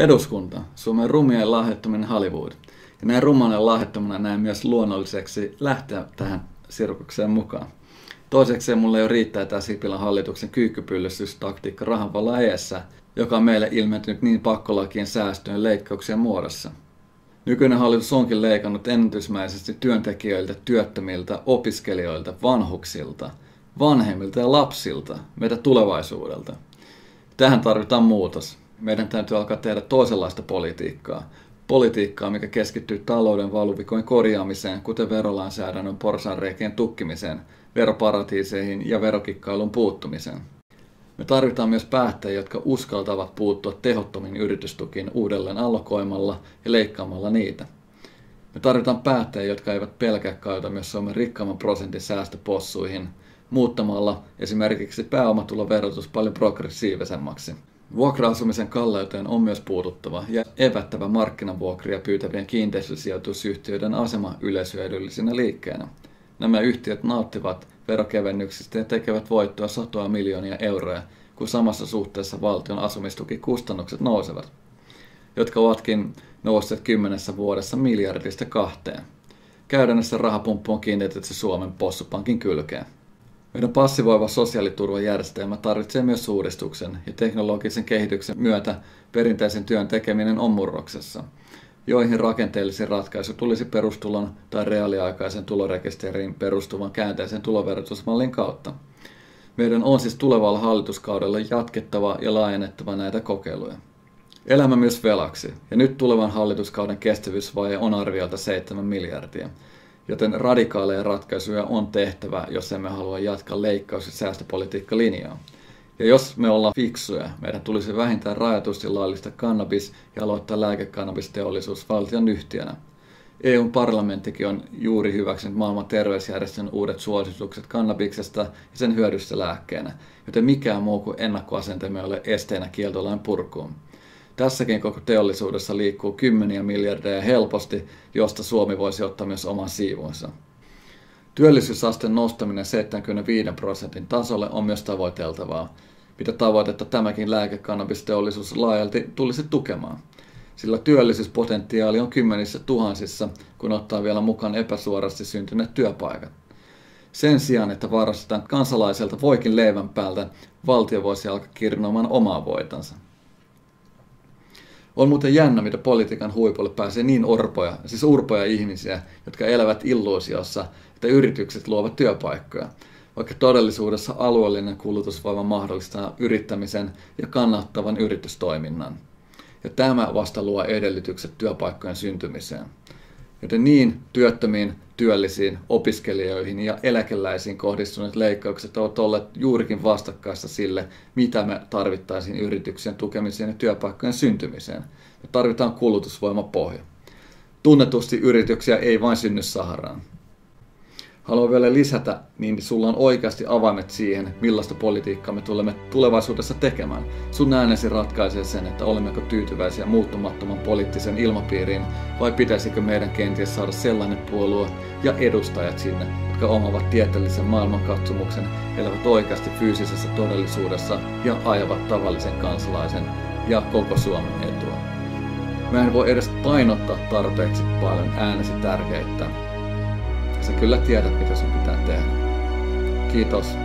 Eduskunta, Suomen rumien lahjoittaminen Hollywood. Ja näin rumanen lahjoittamana näen myös luonnolliseksi lähteä tähän sirkukseen mukaan. Toiseksi mulle jo riittää tämä Sipilän hallituksen kyykkypyllystystaktiikka rahanvalla eessä, joka on meille ilmentynyt niin pakkolakien säästöjen leikkauksien muodossa. Nykyinen hallitus onkin leikannut ennätysmäisesti työntekijöiltä, työttömiltä, opiskelijoilta, vanhuksilta, vanhemmilta ja lapsilta, meidän tulevaisuudelta. Tähän tarvitaan muutos. Meidän täytyy alkaa tehdä toisenlaista politiikkaa. Politiikkaa, mikä keskittyy talouden valuvikoin korjaamiseen, kuten verolainsäädännön porsanreikien tukkimiseen, veroparatiiseihin ja verokikkailun puuttumiseen. Me tarvitaan myös päättäjiä, jotka uskaltavat puuttua tehottomiin yritystukiin uudelleen allokoimalla ja leikkaamalla niitä. Me tarvitaan päättäjiä, jotka eivät pelkää kautta myös Suomen rikkaamman prosentin säästöpossuihin, muuttamalla esimerkiksi pääomatuloverotus paljon progressiivisemmaksi. Vuokra-asumisen kalleuteen on myös puututtava ja evättävä markkinavuokria pyytävien kiinteistösijoitusyhtiöiden asema yleishyödyllisinä liikkeenä. Nämä yhtiöt nauttivat verokevennyksistä ja tekevät voittoa satoa miljoonia euroja, kun samassa suhteessa valtion asumistukikustannukset nousevat, jotka ovatkin nousseet kymmenessä vuodessa miljardista kahteen. Käytännössä rahapumppu on kiinnitetty Suomen possupankin kylkeen. Meidän passivoiva sosiaaliturvajärjestelmä tarvitsee myös uudistuksen ja teknologisen kehityksen myötä perinteisen työn tekeminen on murroksessa, joihin rakenteellisen ratkaisu tulisi perustulon tai reaaliaikaisen tulorekisteriin perustuvan käänteisen tuloverotusmallin kautta. Meidän on siis tulevalla hallituskaudella jatkettava ja laajennettava näitä kokeiluja. Elämä myös velaksi, ja nyt tulevan hallituskauden kestävyysvaje on arviolta 7 miljardia – joten radikaaleja ratkaisuja on tehtävä, jos emme halua jatkaa leikkaus- ja säästöpolitiikkalinjaa. Ja jos me ollaan fiksuja, meidän tulisi vähintään rajatusti laillista kannabis ja aloittaa lääkekannabisteollisuus valtion yhtiönä. EUn parlamenttikin on juuri hyväksynyt maailman terveysjärjestön uudet suositukset kannabiksesta ja sen hyödystä lääkkeenä, joten mikään muu kuin ennakkoasenteemme ole esteenä kieltolain purkuun. Tässäkin koko teollisuudessa liikkuu kymmeniä miljardeja helposti, josta Suomi voisi ottaa myös oman siivunsa. Työllisyysasteen nostaminen 75 prosentin tasolle on myös tavoiteltavaa, mitä tavoitetta tämäkin lääkekannabisteollisuus laajalti tulisi tukemaan. Sillä työllisyyspotentiaali on kymmenissä tuhansissa, kun ottaa vielä mukaan epäsuorasti syntyneet työpaikat. Sen sijaan, että varastetaan kansalaiselta voikin leivän päältä, valtio voisi alkaa kirnoamaan omaa voitansa. On muuten jännä, mitä politiikan huipulle pääsee niin orpoja, siis urpoja ihmisiä, jotka elävät illuusiossa, että yritykset luovat työpaikkoja, vaikka todellisuudessa alueellinen kulutusvoima mahdollistaa yrittämisen ja kannattavan yritystoiminnan. Ja tämä vasta luo edellytykset työpaikkojen syntymiseen. Joten niin työttömiin, työllisiin, opiskelijoihin ja eläkeläisiin kohdistuneet leikkaukset ovat olleet juurikin vastakkaista sille, mitä me tarvittaisiin yrityksen tukemiseen ja työpaikkojen syntymiseen. Me tarvitaan kulutusvoimapohja. Tunnetusti yrityksiä ei vain synny Saharaan haluan vielä lisätä, niin sulla on oikeasti avaimet siihen, millaista politiikkaa me tulemme tulevaisuudessa tekemään. Sun äänesi ratkaisee sen, että olemmeko tyytyväisiä muuttumattoman poliittisen ilmapiiriin, vai pitäisikö meidän kenties saada sellainen puolue ja edustajat sinne, jotka omavat tieteellisen maailmankatsomuksen, elävät oikeasti fyysisessä todellisuudessa ja ajavat tavallisen kansalaisen ja koko Suomen etua. Mä en voi edes painottaa tarpeeksi paljon äänesi tärkeyttä Sä kyllä tiedät, mitä sun pitää tehdä. Kiitos